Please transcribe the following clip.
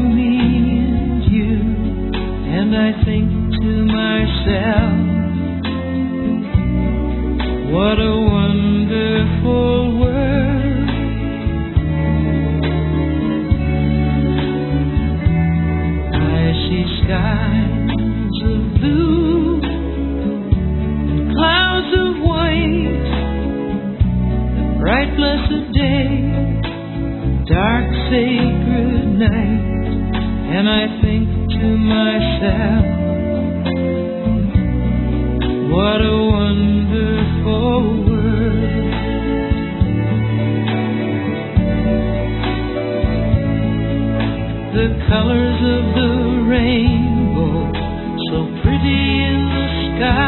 and you, and I think to myself, what a wonderful world. I see skies of blue and clouds of white, bright blessed day, dark sacred night, and I think to myself, what a wonderful world. The colors of the rainbow, so pretty in the sky,